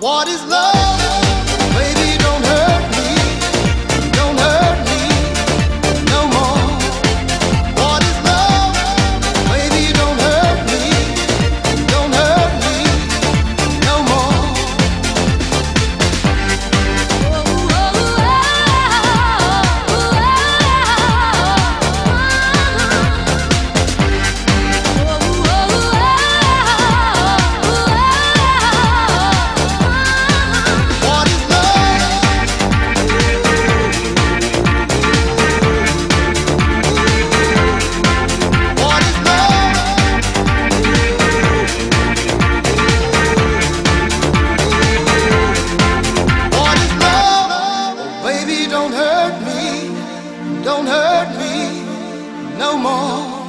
What is love? more.